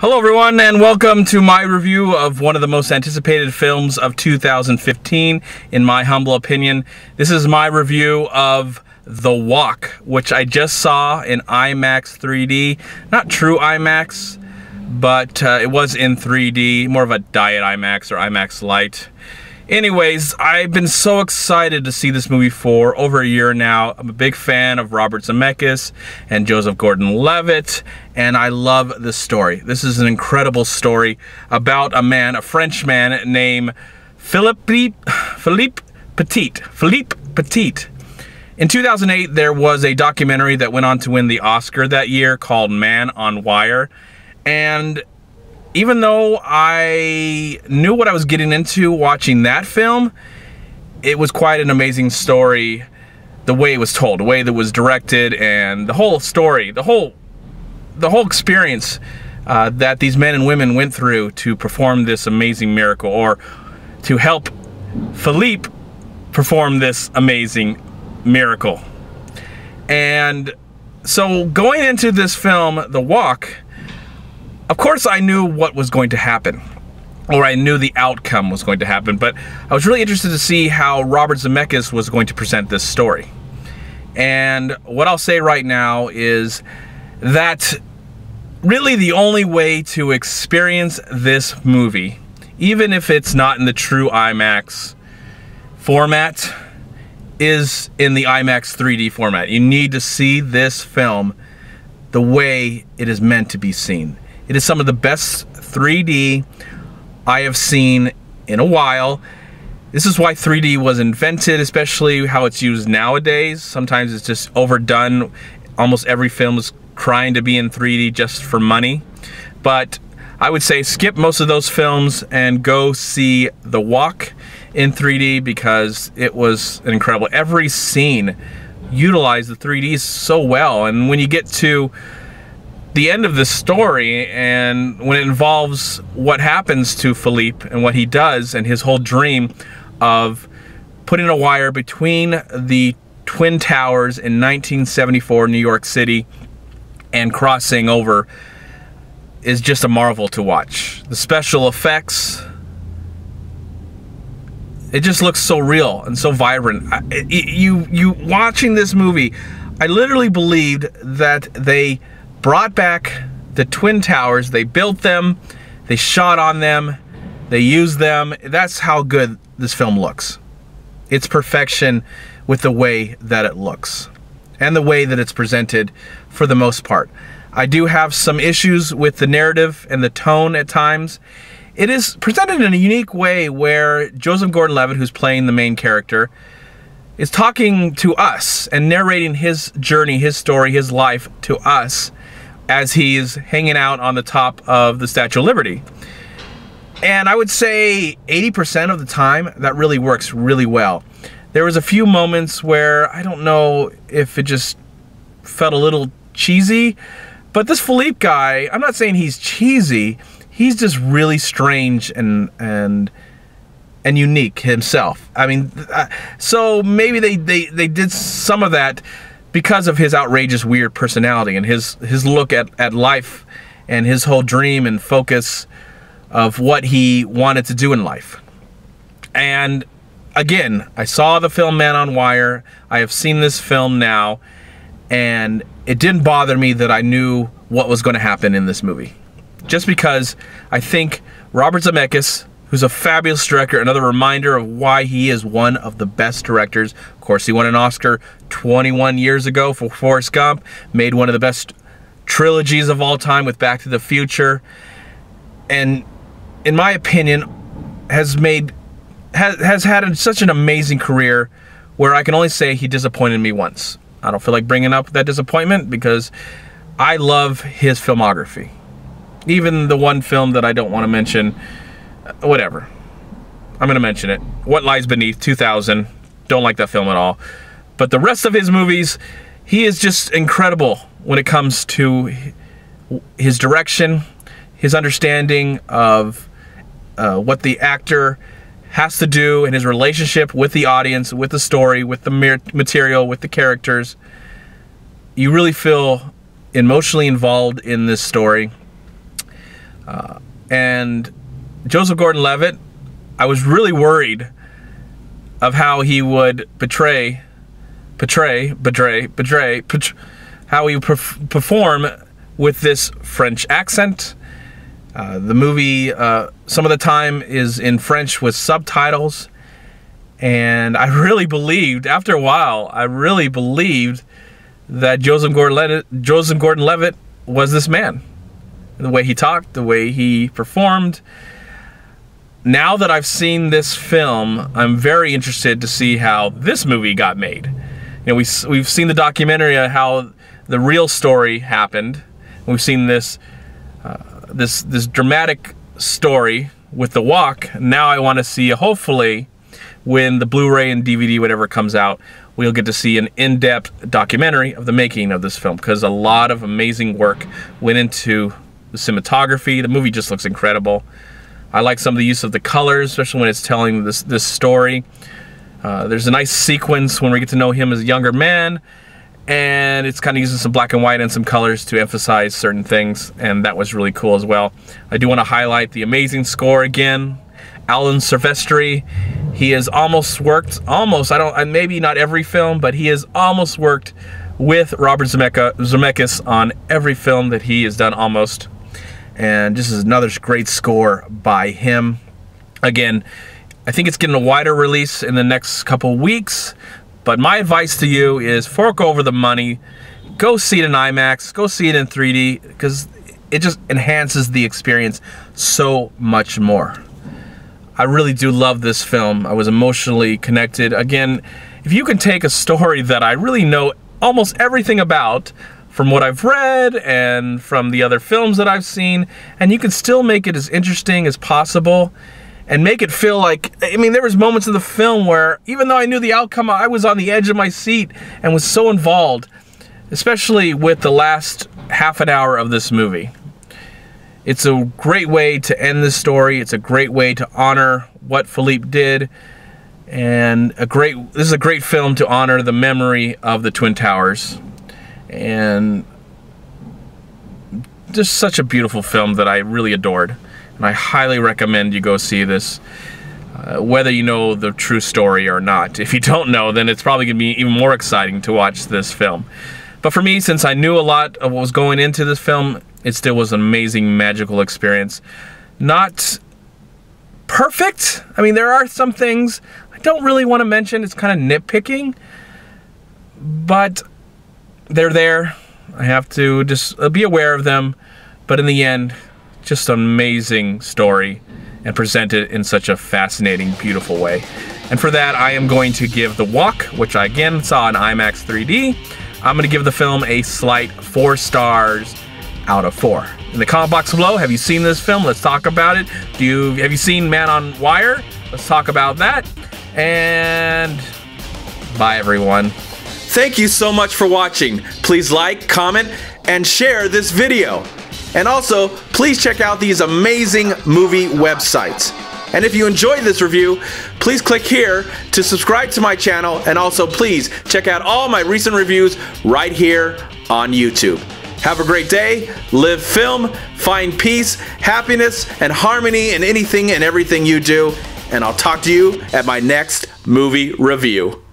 Hello, everyone, and welcome to my review of one of the most anticipated films of 2015, in my humble opinion. This is my review of The Walk, which I just saw in IMAX 3D. Not true IMAX, but uh, it was in 3D, more of a diet IMAX or IMAX Lite. Anyways, I've been so excited to see this movie for over a year now. I'm a big fan of Robert Zemeckis and Joseph Gordon-Levitt, and I love this story. This is an incredible story about a man, a French man named Philippe, Philippe Petit. Philippe Petit. In 2008, there was a documentary that went on to win the Oscar that year called Man on Wire, and even though I knew what I was getting into watching that film, it was quite an amazing story. The way it was told, the way that was directed, and the whole story, the whole, the whole experience uh, that these men and women went through to perform this amazing miracle, or to help Philippe perform this amazing miracle. And so going into this film, The Walk, of course, I knew what was going to happen, or I knew the outcome was going to happen, but I was really interested to see how Robert Zemeckis was going to present this story. And what I'll say right now is that really the only way to experience this movie, even if it's not in the true IMAX format, is in the IMAX 3D format. You need to see this film the way it is meant to be seen. It is some of the best 3D I have seen in a while. This is why 3D was invented, especially how it's used nowadays. Sometimes it's just overdone. Almost every film is crying to be in 3D just for money. But I would say skip most of those films and go see The Walk in 3D because it was incredible. Every scene utilized the 3D so well. And when you get to the end of the story and when it involves what happens to Philippe and what he does and his whole dream of putting a wire between the Twin Towers in 1974 New York City and crossing over is just a marvel to watch. The special effects, it just looks so real and so vibrant. You, you watching this movie, I literally believed that they brought back the Twin Towers. They built them, they shot on them, they used them. That's how good this film looks. It's perfection with the way that it looks and the way that it's presented for the most part. I do have some issues with the narrative and the tone at times. It is presented in a unique way where Joseph Gordon-Levitt, who's playing the main character, is talking to us and narrating his journey, his story, his life to us as he's hanging out on the top of the Statue of Liberty. And I would say 80% of the time, that really works really well. There was a few moments where I don't know if it just felt a little cheesy, but this Philippe guy, I'm not saying he's cheesy, he's just really strange and and and unique himself. I mean, uh, so maybe they, they, they did some of that because of his outrageous weird personality and his his look at, at life and his whole dream and focus of what he wanted to do in life. And again, I saw the film Man on Wire. I have seen this film now and it didn't bother me that I knew what was going to happen in this movie. Just because I think Robert Zemeckis who's a fabulous director. Another reminder of why he is one of the best directors. Of course, he won an Oscar 21 years ago for Forrest Gump, made one of the best trilogies of all time with Back to the Future, and in my opinion, has made has, has had such an amazing career where I can only say he disappointed me once. I don't feel like bringing up that disappointment because I love his filmography. Even the one film that I don't want to mention, whatever. I'm going to mention it. What Lies Beneath, 2000. Don't like that film at all. But the rest of his movies, he is just incredible when it comes to his direction, his understanding of uh, what the actor has to do in his relationship with the audience, with the story, with the material, with the characters. You really feel emotionally involved in this story. Uh, and Joseph Gordon Levitt, I was really worried of how he would betray, betray, betray, betray, betray how he would perform with this French accent. Uh, the movie, uh, some of the time, is in French with subtitles. And I really believed, after a while, I really believed that Joseph Joseph Gordon-Levitt was this man. The way he talked, the way he performed. Now that I've seen this film, I'm very interested to see how this movie got made. You know, we, we've seen the documentary of how the real story happened. We've seen this, uh, this, this dramatic story with The Walk. Now I want to see, hopefully, when the Blu-ray and DVD, whatever comes out, we'll get to see an in-depth documentary of the making of this film because a lot of amazing work went into the cinematography. The movie just looks incredible. I like some of the use of the colors, especially when it's telling this this story. Uh, there's a nice sequence when we get to know him as a younger man, and it's kind of using some black and white and some colors to emphasize certain things, and that was really cool as well. I do want to highlight the amazing score again. Alan Silvestri he has almost worked, almost, I don't, maybe not every film, but he has almost worked with Robert Zemeckis on every film that he has done almost. And this is another great score by him. Again, I think it's getting a wider release in the next couple weeks. But my advice to you is fork over the money. Go see it in IMAX. Go see it in 3D because it just enhances the experience so much more. I really do love this film. I was emotionally connected. Again, if you can take a story that I really know almost everything about from what I've read and from the other films that I've seen, and you can still make it as interesting as possible and make it feel like, I mean, there was moments in the film where even though I knew the outcome, I was on the edge of my seat and was so involved, especially with the last half an hour of this movie. It's a great way to end this story. It's a great way to honor what Philippe did. And a great this is a great film to honor the memory of the Twin Towers. And just such a beautiful film that I really adored. And I highly recommend you go see this. Uh, whether you know the true story or not. If you don't know, then it's probably going to be even more exciting to watch this film. But for me, since I knew a lot of what was going into this film, it still was an amazing, magical experience. Not perfect. I mean, there are some things I don't really want to mention. It's kind of nitpicking, but they're there. I have to just uh, be aware of them. But in the end, just an amazing story and presented in such a fascinating, beautiful way. And for that, I am going to give The Walk, which I again saw in IMAX 3D, I'm going to give the film a slight four stars out of four. In the comment box below, have you seen this film? Let's talk about it. Do you have you seen Man on Wire? Let's talk about that. And bye everyone. Thank you so much for watching. Please like, comment, and share this video. And also, please check out these amazing movie websites. And if you enjoyed this review, please click here to subscribe to my channel and also please check out all my recent reviews right here on YouTube. Have a great day, live film, find peace, happiness, and harmony in anything and everything you do, and I'll talk to you at my next movie review.